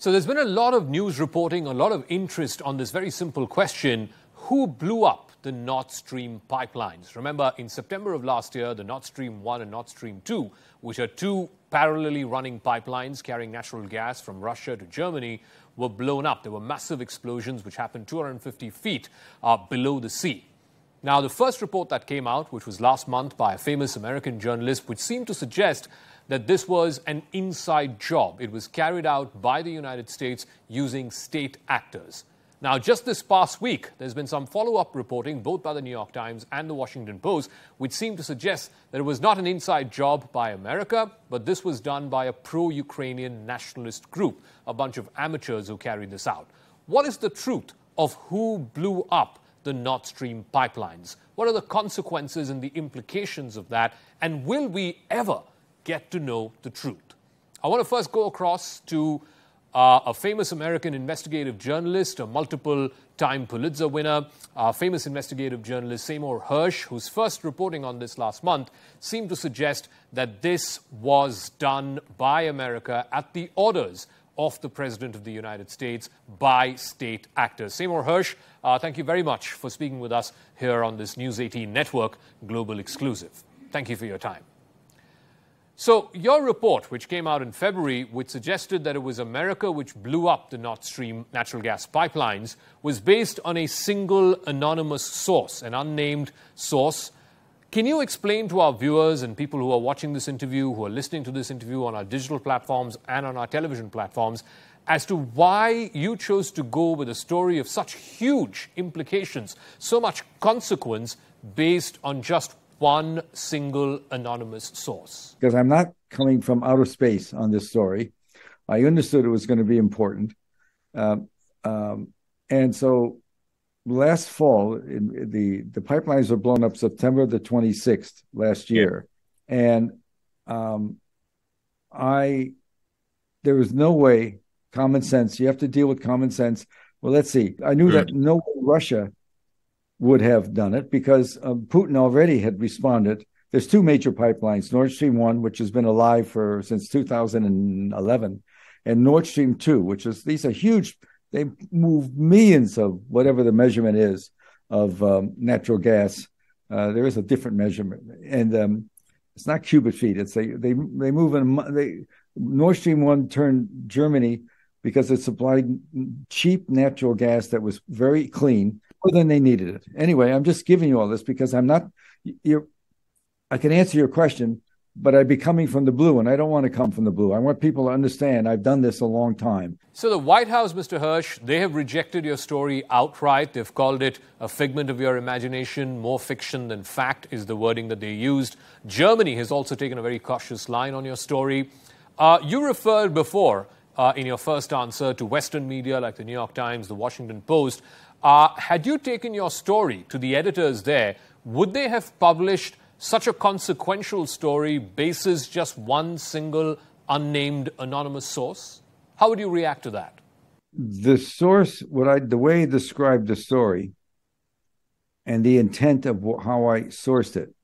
So there's been a lot of news reporting, a lot of interest on this very simple question who blew up the Nord Stream pipelines? Remember, in September of last year, the Nord Stream 1 and Nord Stream 2, which are two parallelly running pipelines carrying natural gas from Russia to Germany, were blown up. There were massive explosions which happened 250 feet uh, below the sea. Now, the first report that came out, which was last month by a famous American journalist, which seemed to suggest that this was an inside job. It was carried out by the United States using state actors. Now, just this past week, there's been some follow up reporting, both by the New York Times and the Washington Post, which seem to suggest that it was not an inside job by America, but this was done by a pro Ukrainian nationalist group, a bunch of amateurs who carried this out. What is the truth of who blew up the Nord Stream pipelines? What are the consequences and the implications of that? And will we ever get to know the truth. I want to first go across to uh, a famous American investigative journalist, a multiple time Pulitzer winner, a famous investigative journalist Seymour Hersh, whose first reporting on this last month seemed to suggest that this was done by America at the orders of the President of the United States by state actors. Seymour Hersh, uh, thank you very much for speaking with us here on this News 18 Network Global Exclusive. Thank you for your time. So, your report, which came out in February, which suggested that it was America which blew up the Nord Stream natural gas pipelines, was based on a single anonymous source, an unnamed source. Can you explain to our viewers and people who are watching this interview, who are listening to this interview on our digital platforms and on our television platforms, as to why you chose to go with a story of such huge implications, so much consequence, based on just one single anonymous source. Because I'm not coming from outer space on this story. I understood it was going to be important. Um, um, and so last fall, in, the, the pipelines were blown up September the 26th last year. Yeah. And um, I, there was no way, common sense, you have to deal with common sense. Well, let's see. I knew that no Russia would have done it because uh, Putin already had responded. There's two major pipelines: Nord Stream one, which has been alive for since 2011, and Nord Stream two, which is these are huge. They move millions of whatever the measurement is of um, natural gas. Uh, there is a different measurement, and um, it's not cubic feet. It's they they they move in. They Nord Stream one turned Germany because it supplied cheap natural gas that was very clean more than they needed it. Anyway, I'm just giving you all this because I'm not. you I can answer your question, but I'd be coming from the blue, and I don't want to come from the blue. I want people to understand I've done this a long time. So, the White House, Mr. Hersh, they have rejected your story outright. They've called it a figment of your imagination. More fiction than fact is the wording that they used. Germany has also taken a very cautious line on your story. Uh, you referred before uh, in your first answer to Western media like the New York Times, the Washington Post, uh, had you taken your story to the editors there, would they have published such a consequential story basis just one single unnamed anonymous source? How would you react to that? The source, what I, the way I described the story, and the intent of how I sourced it,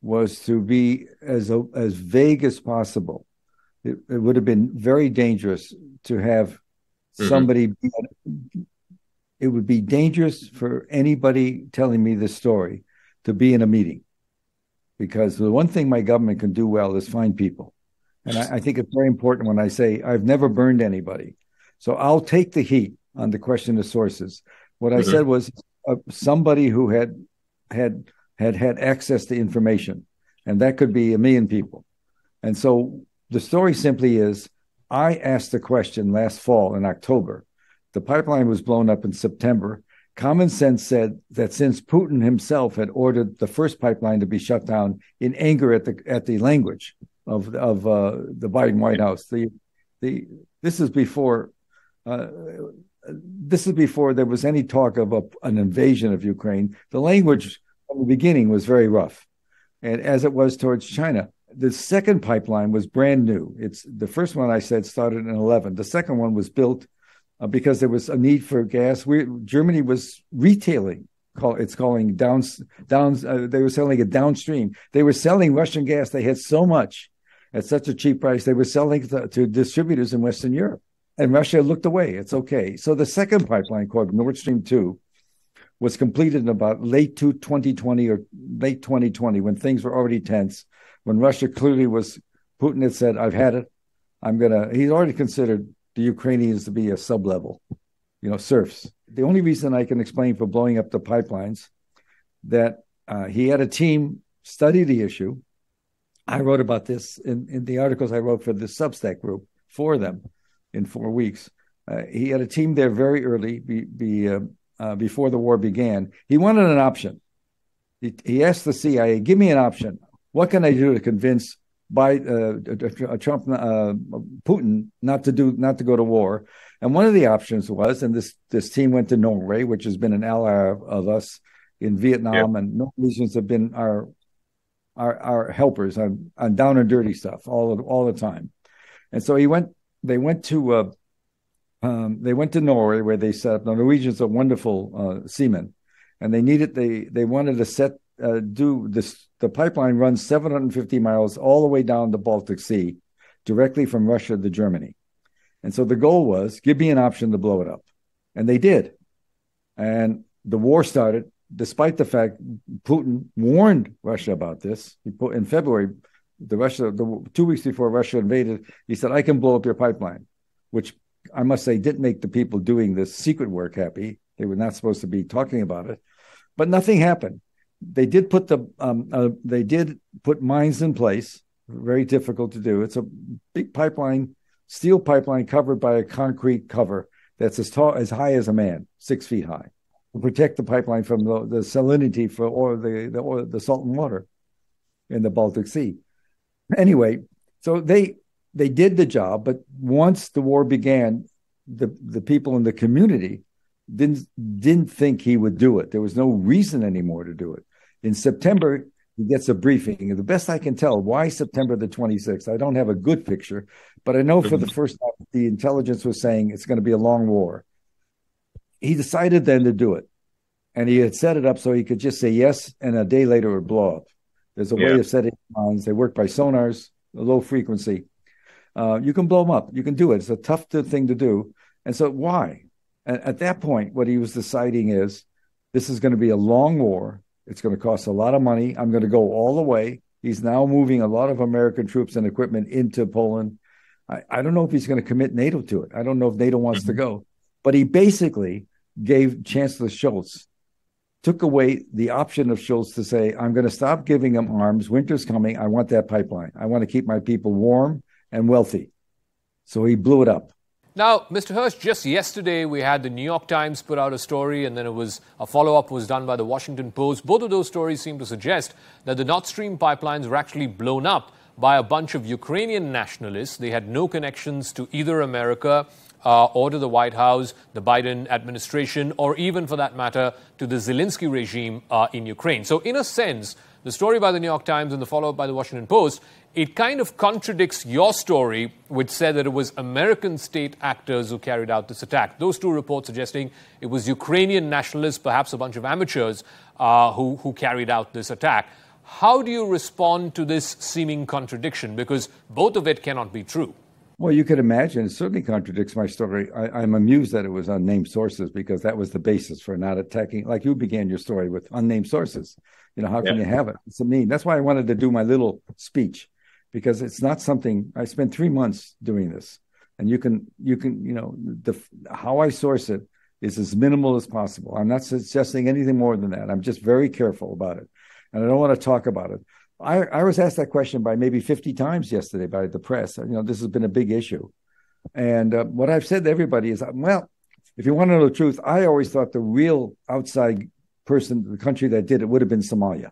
was to be as as vague as possible. It, it would have been very dangerous to have mm-hmm. somebody it would be dangerous for anybody telling me this story to be in a meeting because the one thing my government can do well is find people. And I, I, think it's very important when I say I've never burned anybody. So I'll take the heat on the question of sources. What mm-hmm. I said was uh, somebody who had had had had access to information, and that could be a million people. And so the story simply is I asked the question last fall in October the pipeline was blown up in September. Common sense said that since Putin himself had ordered the first pipeline to be shut down in anger at the at the language of of uh, the Biden White House, the the this is before uh, this is before there was any talk of a, an invasion of Ukraine. The language from the beginning was very rough, and as it was towards China. The second pipeline was brand new. It's the first one I said started in 11. The second one was built uh, because there was a need for gas. We, Germany was retailing. Call, it's calling down down. Uh, they were selling it downstream. They were selling Russian gas. They had so much at such a cheap price. They were selling to, to distributors in Western Europe, and Russia looked away. It's okay. So the second pipeline called Nord Stream 2 was completed in about late 2020 or late 2020 when things were already tense, when Russia clearly was, Putin had said, I've had it. I'm going to, he's already considered the Ukrainians to be a sub level, you know, serfs. The only reason I can explain for blowing up the pipelines that uh, he had a team study the issue. I wrote about this in, in the articles I wrote for the Substack group for them in four weeks. Uh, he had a team there very early, be, be, uh, uh, before the war began. He wanted an option. He, he, asked the CIA, "Give me an option. What can I do to convince by uh, Trump, uh, Putin, not to do, not to go to war?" And one of the options was, and this this team went to Norway, which has been an ally of, of us in Vietnam, yep. and Norwegians have been our our, our helpers on, on down and dirty stuff all of, all the time. And so he went. They went to uh, um, they went to Norway where they set up. The Norwegians are wonderful uh, seamen, and they needed they they wanted to set uh, do this. The pipeline runs 750 miles all the way down the Baltic Sea, directly from Russia to Germany, and so the goal was give me an option to blow it up, and they did, and the war started. Despite the fact Putin warned Russia about this, he put in February, the Russia the two weeks before Russia invaded, he said, "I can blow up your pipeline," which I must say, didn't make the people doing this secret work happy. They were not supposed to be talking about it, but nothing happened. They did put the um, uh, they did put mines in place. Very difficult to do. It's a big pipeline, steel pipeline covered by a concrete cover that's as tall as high as a man, six feet high, to protect the pipeline from the, the salinity for oil, the the, oil, the salt and water in the Baltic Sea. Anyway, so they they did the job, but once the war began, the the people in the community didn't didn't think he would do it. There was no reason anymore to do it. In September, he gets a briefing. The best I can tell, why September the 26th? I don't have a good picture, but I know for the first time the intelligence was saying it's going to be a long war. He decided then to do it. And he had set it up so he could just say yes, and a day later it would blow up. There's a yeah. way of setting mines. They work by sonars, low frequency. Uh, you can blow them up. You can do it. It's a tough thing to do. And so, why? And at that point, what he was deciding is this is going to be a long war. It's going to cost a lot of money. I'm going to go all the way. He's now moving a lot of American troops and equipment into Poland. I, I don't know if he's going to commit NATO to it. I don't know if NATO wants mm-hmm. to go. But he basically gave Chancellor Scholz, took away the option of Scholz to say, I'm going to stop giving him arms. Winter's coming. I want that pipeline. I want to keep my people warm and wealthy. So he blew it up. Now, Mr. Hersh, just yesterday we had the New York Times put out a story, and then it was a follow-up was done by the Washington Post. Both of those stories seem to suggest that the Nord Stream pipelines were actually blown up by a bunch of Ukrainian nationalists. They had no connections to either America uh, or to the White House, the Biden administration, or even, for that matter, to the Zelensky regime uh, in Ukraine. So, in a sense, the story by the New York Times and the follow up by the Washington Post, it kind of contradicts your story, which said that it was American state actors who carried out this attack. Those two reports suggesting it was Ukrainian nationalists, perhaps a bunch of amateurs, uh, who, who carried out this attack. How do you respond to this seeming contradiction? Because both of it cannot be true. Well, you could imagine it certainly contradicts my story. I, am amused that it was unnamed sources because that was the basis for not attacking. Like you began your story with unnamed sources. You know, how can yeah. you have it? It's a mean. That's why I wanted to do my little speech because it's not something I spent three months doing this, and you can you can you know the how I source it is as minimal as possible. I'm not suggesting anything more than that. I'm just very careful about it, and I don't want to talk about it. I, I was asked that question by maybe 50 times yesterday by the press. You know, this has been a big issue. And uh, what I've said to everybody is, well, if you want to know the truth, I always thought the real outside person, the country that did it would have been Somalia.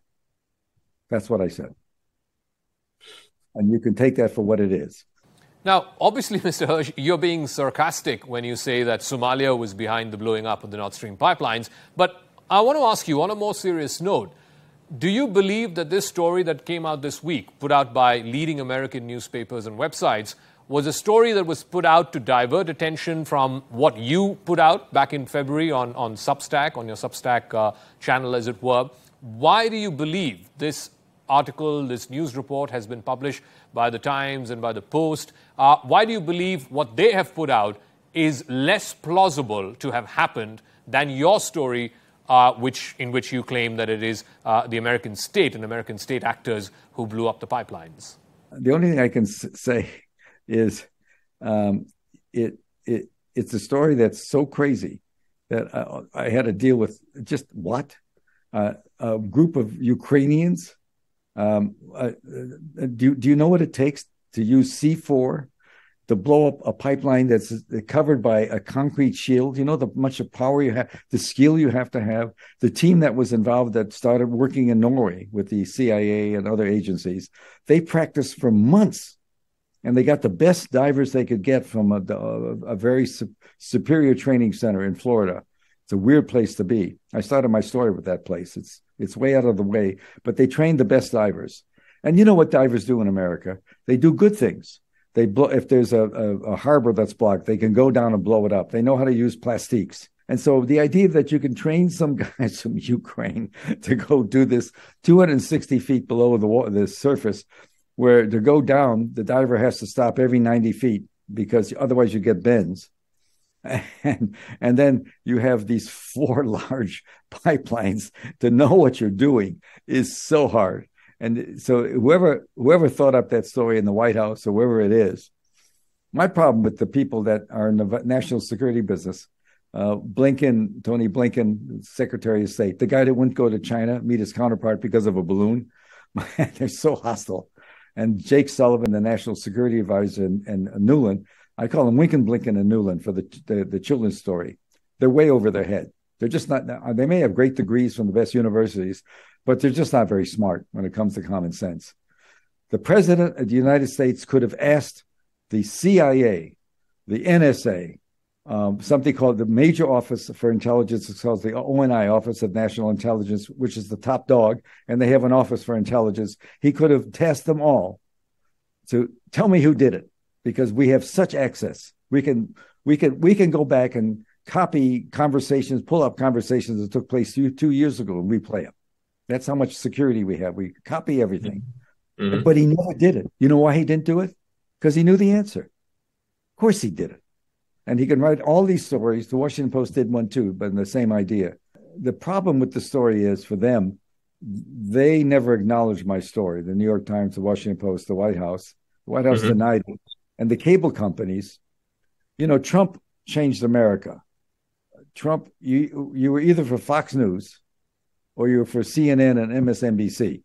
That's what I said. And you can take that for what it is. Now, obviously, Mr. Hersh, you're being sarcastic when you say that Somalia was behind the blowing up of the Nord Stream pipelines. But I want to ask you on a more serious note do you believe that this story that came out this week, put out by leading American newspapers and websites, was a story that was put out to divert attention from what you put out back in February on, on Substack, on your Substack uh, channel, as it were? Why do you believe this article, this news report has been published by the Times and by the Post? Uh, why do you believe what they have put out is less plausible to have happened than your story, uh, which, in which you claim that it is uh, the American state and American state actors who blew up the pipelines? The only thing I can say is um, it, it, it's a story that's so crazy that I, I had to deal with just what? Uh, a group of Ukrainians. Um, uh, uh, do, do you know what it takes to use C4 to blow up a pipeline that's covered by a concrete shield. You know the much of power you have, the skill you have to have. The team that was involved that started working in Norway with the CIA and other agencies, they practiced for months, and they got the best divers they could get from a, a, a very su- superior training center in Florida. It's a weird place to be. I started my story with that place. It's it's way out of the way, but they trained the best divers. And you know what divers do in America? They do good things they blow if there's a, a, a harbor that's blocked, they can go down and blow it up. They know how to use plastiques. And so the idea that you can train some guys from Ukraine to go do this 260 feet below the water, the surface, where to go down, the diver has to stop every 90 feet because otherwise you get bends. And, and then you have these four large pipelines to know what you're doing is so hard. And so whoever whoever thought up that story in the White House or wherever it is, my problem with the people that are in the national security business, uh, Blinken, Tony Blinken, Secretary of State, the guy that wouldn't go to China meet his counterpart because of a balloon, they're so hostile. And Jake Sullivan, the national security advisor, and, and Nuland, I call them Winken, Blinken, and Nuland for the, the the children's story. They're way over their head. They're just not. They may have great degrees from the best universities, but they're just not very smart when it comes to common sense. The president of the United States could have asked the CIA, the NSA, um, something called the Major Office for Intelligence, it's called the ONI, Office of National Intelligence, which is the top dog, and they have an Office for Intelligence. He could have tasked them all to tell me who did it, because we have such access. We can we can we can go back and copy conversations, pull up conversations that took place two, two years ago and replay them. That's how much security we have. We copy everything. Mm-hmm. But he never did it. You know why he didn't do it? Because he knew the answer. Of course he did it. And he can write all these stories. The Washington Post did one too, but in the same idea. The problem with the story is for them, they never acknowledged my story. The New York Times, the Washington Post, the White House. The White House mm-hmm. denied it. And the cable companies, you know, Trump changed America. Trump, you you were either for Fox News or you were for CNN and MSNBC.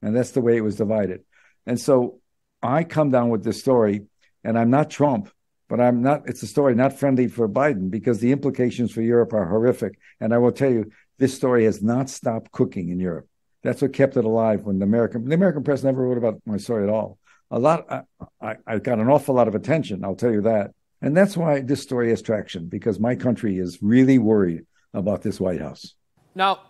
And that's the way it was divided. And so I come down with this story, and I'm not Trump, but I'm not, it's a story not friendly for Biden because the implications for Europe are horrific. And I will tell you, this story has not stopped cooking in Europe. That's what kept it alive when the American, the American press never wrote about my story at all. A lot, I, I, got an awful lot of attention, I'll tell you that. And that's why this story has traction because my country is really worried about this White House. Now,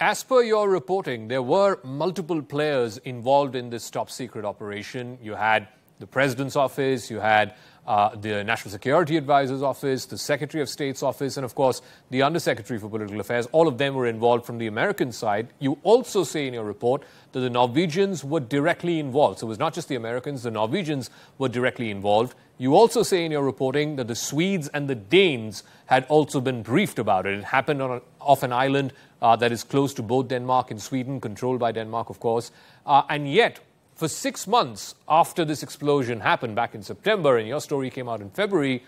as per your reporting, there were multiple players involved in this top secret operation. You had the president's office, you had uh, the National Security Advisor's office, the Secretary of State's office, and of course the Undersecretary for Political Affairs. All of them were involved from the American side. You also say in your report that the Norwegians were directly involved. So it was not just the Americans, the Norwegians were directly involved. You also say in your reporting that the Swedes and the Danes had also been briefed about it. It happened on a, off an island uh, that is close to both Denmark and Sweden, controlled by Denmark, of course. Uh, and yet, for six months after this explosion happened back in September, and your story came out in February,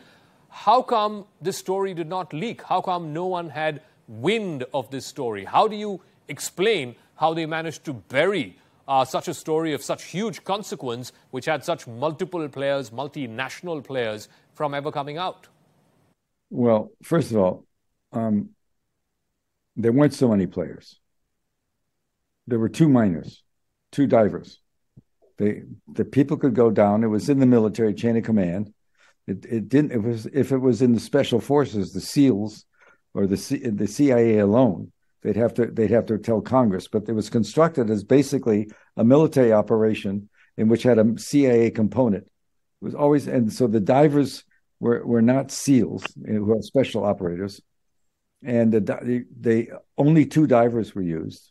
how come this story did not leak? How come no one had wind of this story? How do you explain how they managed to bury uh, such a story of such huge consequence, which had such multiple players, multinational players, from ever coming out? Well, first of all, um, there weren't so many players. There were two miners, two divers. They the people could go down. It was in the military chain of command. It it didn't. It was if it was in the special forces, the SEALs, or the C, the CIA alone. They'd have to they'd have to tell Congress. But it was constructed as basically a military operation in which had a CIA component. It was always and so the divers were were not SEALs eh, who are special operators and the, they only two divers were used.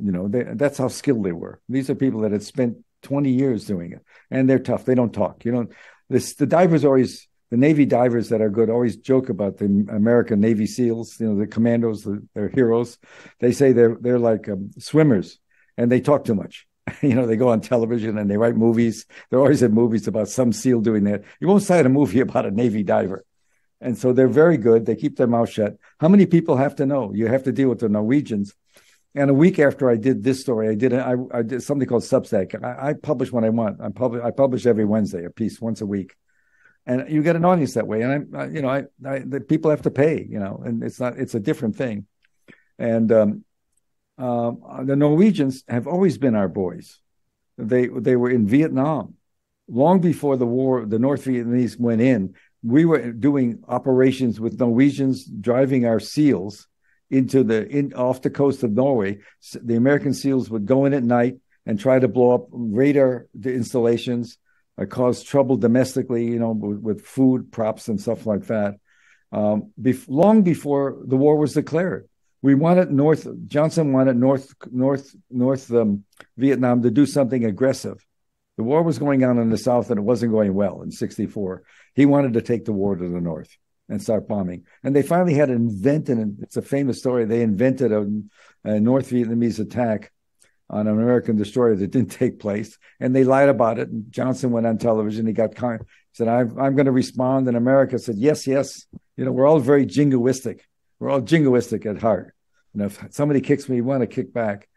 You know, they, that's how skilled they were. These are people that had spent 20 years doing it, and they're tough. They don't talk. You know, this the divers always the Navy divers that are good always joke about the American Navy SEALs, you know, the commandos, the, they're heroes. They say they're they're like um, swimmers, and they talk too much. you know, they go on television and they write movies. They're always in movies about some SEAL doing that. You won't cite a movie about a Navy diver. And so they're very good. They keep their mouth shut. How many people have to know? You have to deal with the Norwegians. And a week after I did this story, I did I did something called Substack. I, I publish when I want. I publish I publish every Wednesday a piece once a week, and you get an audience that way. And I, I you know, I, I the people have to pay, you know, and it's not it's a different thing. And um, uh, the Norwegians have always been our boys. They they were in Vietnam long before the war. The North Vietnamese went in. We were doing operations with Norwegians driving our SEALs into the in off the coast of Norway. The American SEALs would go in at night and try to blow up radar installations, uh, cause trouble domestically, you know, with, with, food props and stuff like that. Um, bef- long before the war was declared, we wanted North Johnson wanted North North North um, Vietnam to do something aggressive. The war was going on in the south and it wasn't going well in '64. He wanted to take the war to the north and start bombing. And they finally had invented, and it's a famous story, they invented a, a, North Vietnamese attack on an American destroyer that didn't take place. And they lied about it. And Johnson went on television. He got con- said, I'm, I'm going to respond. And America said, yes, yes. You know, we're all very jingoistic. We're all jingoistic at heart. And if somebody kicks me, you want to kick back.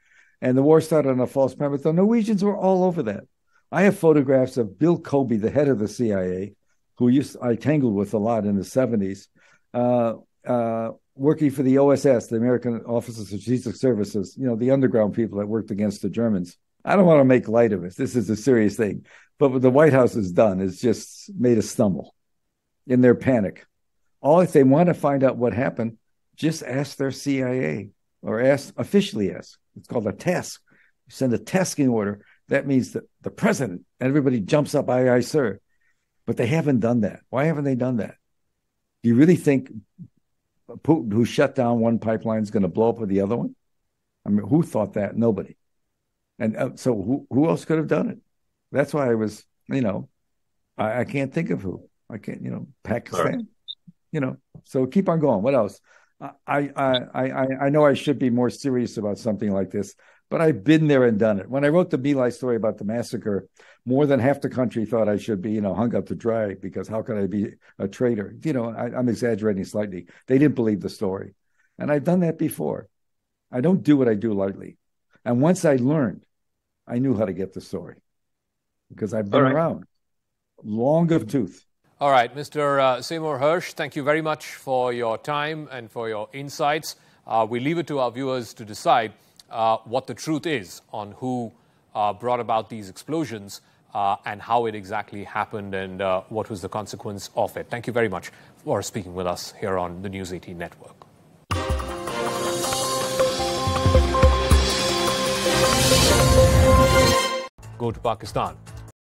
And the war started on a false premise. The Norwegians were all over that. I have photographs of Bill Colby, the head of the CIA, who used I tangled with a lot in the 70s, uh, uh, working for the OSS, the American Office of Strategic Services, you know, the underground people that worked against the Germans. I don't want to make light of it. This is a serious thing. But what the White House has done is just made us stumble in their panic. All if they want to find out what happened, just ask their CIA or ask officially ask. It's called a task. You send a tasking order. That means that the president, everybody jumps up, aye, aye, sir. But they haven't done that. Why haven't they done that? Do you really think Putin, who shut down one pipeline, is going to blow up with the other one? I mean, who thought that? Nobody. And uh, so, who who else could have done it? That's why I was, you know, I, I can't think of who. I can't, you know, Pakistan. Right. You know, so keep on going. What else? I, I I I know I should be more serious about something like this, but I've been there and done it. When I wrote the Lai story about the massacre, more than half the country thought I should be, you know, hung up to dry because how could I be a traitor? You know, I, am exaggerating slightly. They didn't believe the story. And I've done that before. I don't do what I do lightly. And once I learned, I knew how to get the story because I've been right. around long of tooth. All right, Mr. Uh, Seymour Hersh, thank you very much for your time and for your insights. Uh, we leave it to our viewers to decide uh, what the truth is on who uh, brought about these explosions uh, and how it exactly happened and uh, what was the consequence of it. Thank you very much for speaking with us here on the News 18 network. Go to Pakistan.